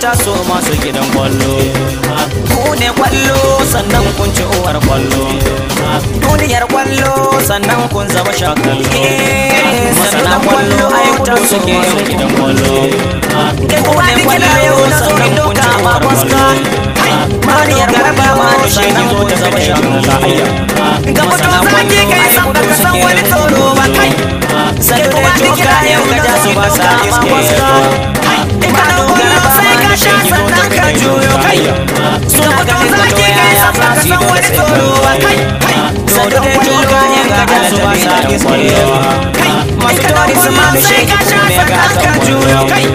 taso masu gidan ƙwallo. Ku ne ƙwallo sannan kun ci uwar ƙwallo. Duniyar ƙwallo sannan kun zama shakal masana ƙwallo ai ku suke. yin gidan ƙwallo. Ku ne ƙwallo sannan kun ci uwar ƙwallo. Mariyar garba ma da shi ne ta zama shakal ga mutum zaki kai san baka san wani tsoro ba kai. Sai kuma da kira yau ga ja su ba sa iske. Sha sannan ka juyo kai suna ganin ka to ya ya za su yi dole sai ka kai sai da ƙwallo ne ga ja su ba sa iske masu tori su ma da shi ka sha sannan ka juyo kai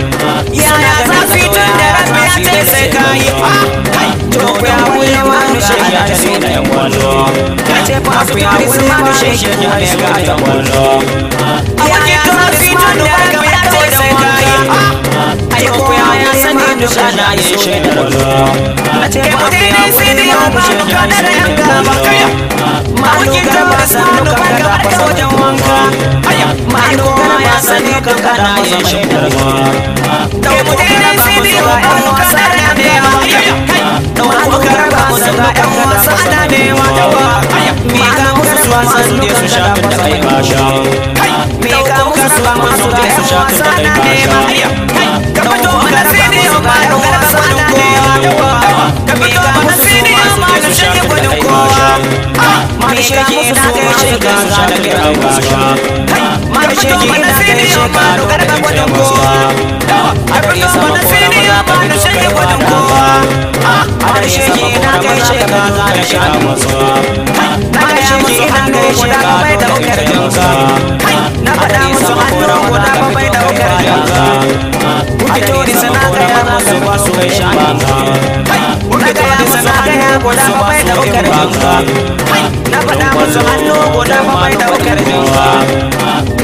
yaya za su tun da rasu ya ce sai ka yi to ku ya wuri ma da shi ya ce da yan ka ce fa ku ya wuri ma da shi ya ne ga yan ƙwallo yaya za su tun da rasu da shana ya shaidar ka ce fa ku ya wuri ma yan ƙwallo Malu garba sanu kan gada fasa wajen wanka Malu garba ya sani kan gada ya shaidar da mutane sai ne wa ɗan wasa da nema. Malu garba musu ga ɗan wasa da nema da ba Mika musu wasan da su shafin da kai basha Mika musu wasan da su shafin da kai Ka ba Ka Mami sheki na gaishe ka za da kai basha Mami sheki na gaishe ka kai gudun kowa Abin ya sama kora maza ka fito kai kowa Mami sheki na gaishe ka za da sha masuwa Mami sheki na gaishe ka da kai gudun Na faɗa musu hannu guda babai da waƙar janka Kukitori sana gaya musu ba su kai shan banka Kukitori sana gaya guda babai da waƙar banka Na faɗa musu hannu guda babai da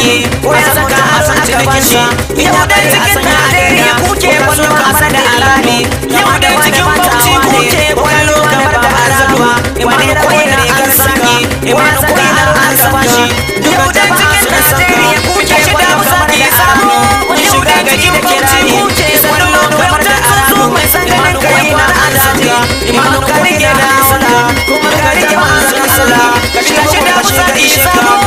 da sanyi Ko ya saka a san cinikin shi Yau da cikin Najeriya kuke ƙwallo a san da alali Yau da cikin Bauchi kuke ƙwallo kamar da azalwa Wani rago da rigar sanyi Wani kuɗi na an shi Yau da cikin Najeriya kuke ƙwallo kamar da samu Yau da cikin Bauchi kuke ƙwallo kamar da alamu Imanu kai na adaga Imanu ka riƙe da sala Kuma ka riƙe manzon sala Ka shiga shiga shiga ishe ka Ka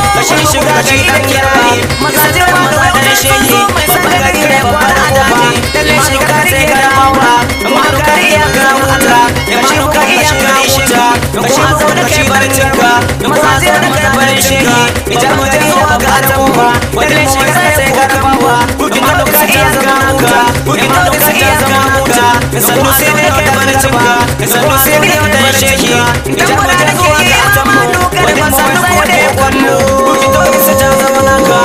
shiga shiga shiga kirari. Masajin wani wani shehi Babban gari da babban adaji Imanu ka riƙe da mawa Imanu ka riƙe ga Allah Imanu ka iya ga wuta Ka shiga da kai barcin ka Masajin da kai barcin ka Ita mu ta zuwa ga al'umma Wanda shi ka sai ga rabawa Imanu ka iya ga wuta. Imanu ka iya ga wuta. Sannu sai ne kai barcin ka Sannu sai ne kai shehi Ita mu ta zuwa ga al'umma Wanda sannu ko da ƙwallo. Naka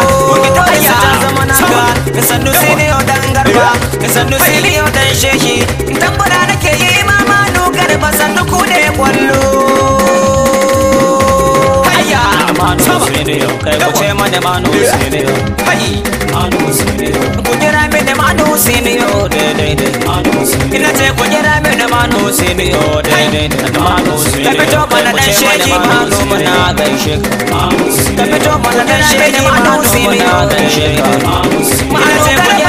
Ita isa ta zama naka Sannu sai ne dan garba Sannu sai ne dan shehi Tambara nake yi mamanu garba sannu ku da ƙwallo Manu Siniyo kai ku ce mana Manu Siniyo Hayy Manu Siniyo ku jira mini manu siniyo daidai dai Manu Siniyo ina ce ku jira mini manu siniyo daidai dai Manu Siniyo Ka fito mana dan sheki Manu muna gaishe ka Manu ka fito mana dan sheki manu siniyo muna gaishe ka Manu ina ce ku jira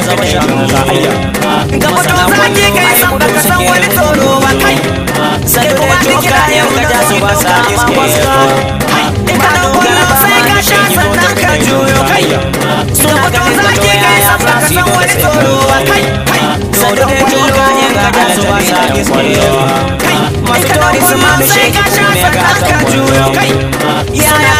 shi ta zama shakallo ga mutum zaki kai san ba kuma kira ka san wani tsoro ba kai Sai da ƙwallo kayan ka ja su ba sa iske Masu tori su ma sai ka sha sannan ka juyo kai Yaya zafi tun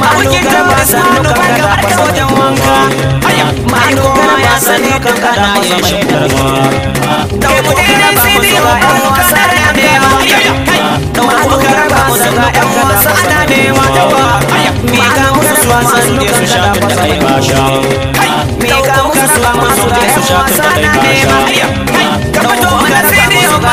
manu garba sannu kan gaba da sojan wanka. manu garba ya sani kan gada ya shaidar da kuɗi na ba mu zuba yan wasa da yan nema da manu garba mu zuba yan wasa da nema da ba mi ga musu suwa sannu kan gada ba sai ba sha mi ga musu suwa masu da yan wasa da nema da ba mu garba mu zuba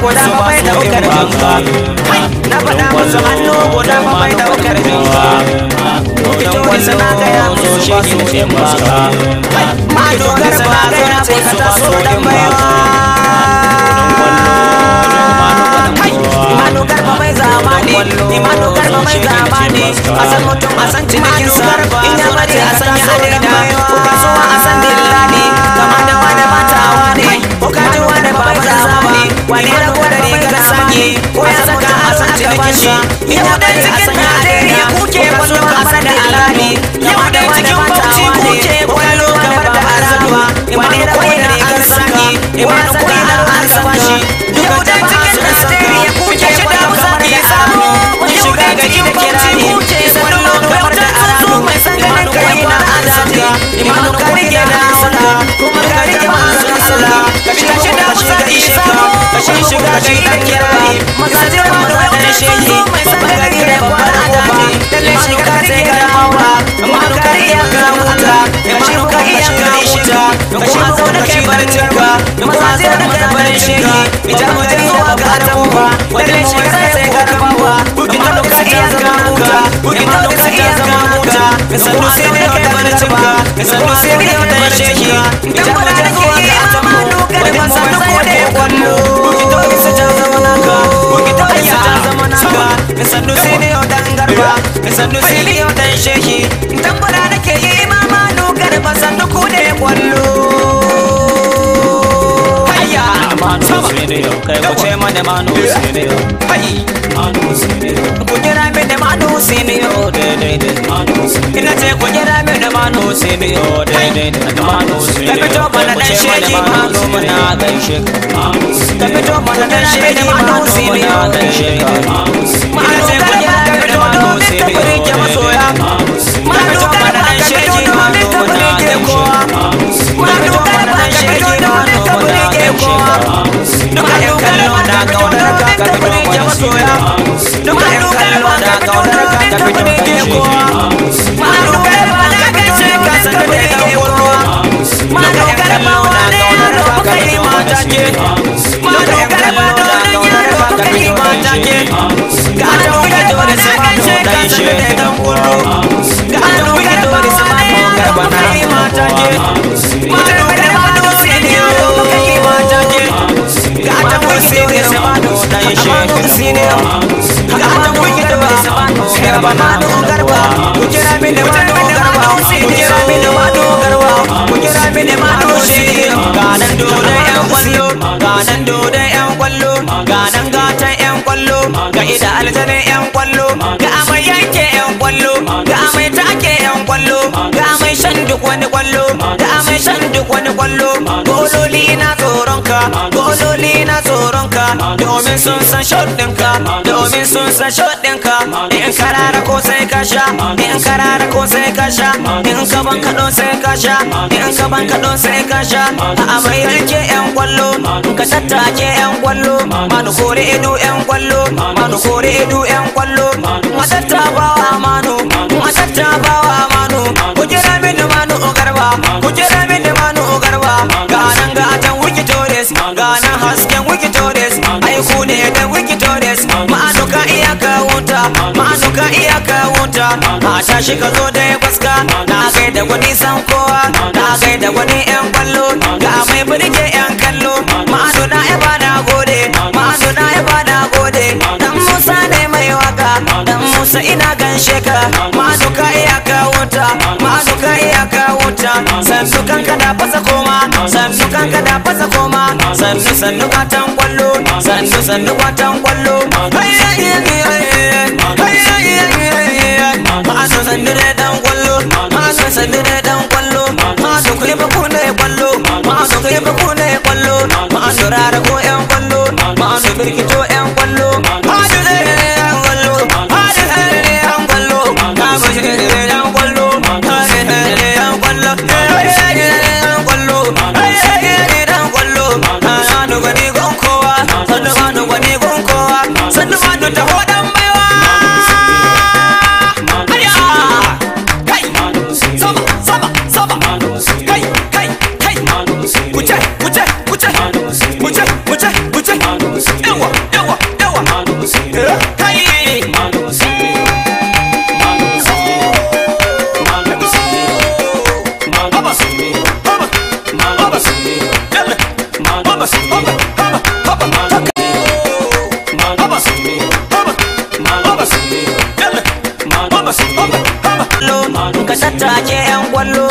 musu hannu ko da ba bai da ukar jinka Na faɗa musu hannu ko da ba bai da ukar jinka Don ƙwallo zo shi ki ce maka Manu garba gaya ce ka taso dan baiwa Manu garba mai zamani Manu garba mai zamani A san mutum a san cinikinsa In ya bari a san ya alida Ko kasuwa a san dillani Kama da wani matawa ne. Ko kaji wani baban zamani wani ya rabu rigar sanyi? Ko ya saka a san cinikin shi? Yau dan cikin najeriya kuke ƙwallo kamar da alami? Yau dan cikin bauchi kuke ƙwallo kamar da azaba wani koyi rigar sanyi? Wani koyi da azaba shi? Yau dan cikin najeriya kuke ƙwallo kamar da alami? Shiga gari da kirari kuke ƙwallo kamar da azaba ka imanu ka riƙe da hasala kuma ka riƙe manzon Allah ka shiga shi da musa isha ka ka shi shiga shi da kirari. Mazaje ma da shehi ka kuma zo da kai barcin ka ka kuma da kai barcin ka idan mu je zuwa ga atawa lalle shiga sai ka mawa idan ka iya ka huta idan ka iya ka huta ka sanu sai da kai barcin ka sanu sai da kai barcin ka idan mu je zuwa ga atawa lalle mu sanu ko da ƙwallo idan ka ta zama naka idan ka ta zama naka ka sanu sai da dan garba ka sanu sai da kai ku ce mana Manu Siniyo, hai Manu Siniyo, ku kira mini manu siniyo daidai da Manu Siniyo, ina ce ku kira mini manu siniyo daidai da Manu Siniyo, Ka fito mana kai ku ce dan sheki, mana Manu Manu muna gaishe ka, Manu ka Siniyo, fito mana dan shege manu siniyo muna gaishe ka, Manu Siniyo, manu garba ga ida aljanin yan ƙwallo ga mai yanke yan ƙwallo ga mai take yan ƙwallo ga mai shan duk wani ƙwallo ga mai shan duk wani ƙwallo. Gololi na tsoronka gololi na domin sun san shot ɗinka domin sun san shot ɗinka in karara ko sai ka sha in ko sai ka sha in ka ban kaɗo sai ka sha in ka ban kaɗo sai ka sha. A mai yanke yan ƙwallo ka tattake yan ƙwallo manu kore idu yan ƙwallo manu kore idu yan ƙwallo matatta bawa manu matatta bawa manu ku kira mini manu garba ku wikitores ga nan hasken wikitores ai ku ne da wikitores ma'anu ka iya ka wuta ma'anu ka iya ka wuta a tashi zo da baska. Na gai da wani san na wani yan ƙwallo. Ga mai burge yan kallo. Ma'anu na ya bana gode. Ma'anu na ya bana gode. Dan musa ne mai waƙa. Dan musa ina ganshe ka. Ma'anu ka iya ka wuta ma'anu ka iya ka wuta sannu kanka da fasa sannu kanka da fasa koma. Sannu sannu kwatan ƙwallo. Sannu sannu kwatan ƙwallo. Sannu ne dan ƙwallo. Sannu ne dan ƙwallo. Baku ne ƙwallo. Baku ne ƙwallo. Rara ko yan ƙwallo. Ma'anu birkito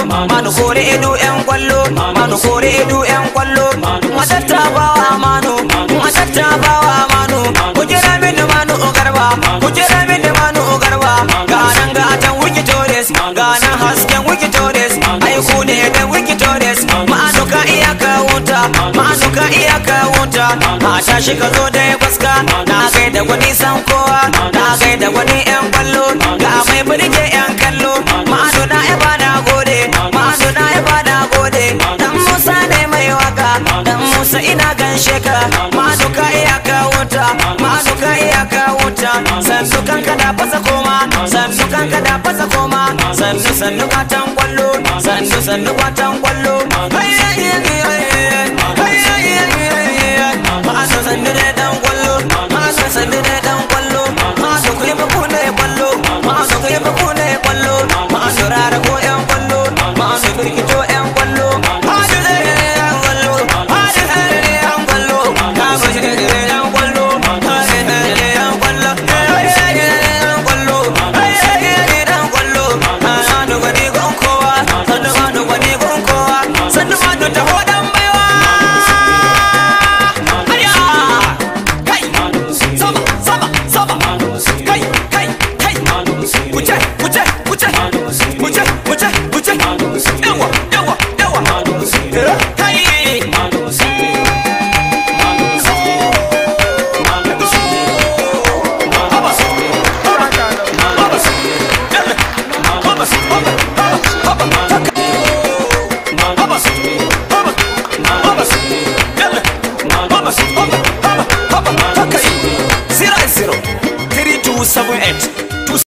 manu kore idu yan ƙwallo manu kore idu yan ƙwallo. Matatta bawa manu matatta bawa manu. Ku kira mini manu garba ku mini manu garba. Ga nan ga atan wikitores ga nan hasken wikitores ai ku ne da wikitores ma'anu ka iya ka wuta ma'anu ka iya ka wuta a tashi ka zo da baska na gai da wani san kowa na gai da wani yan ƙwallo. Ga mai burge ka manu ka iya ka wuta manu ka iya ka wuta sannu kanka da fasa koma sannu kanka da fasa koma. Sannu sannu gatan ƙwallo sannu sannu gatan ƙwallo. Hai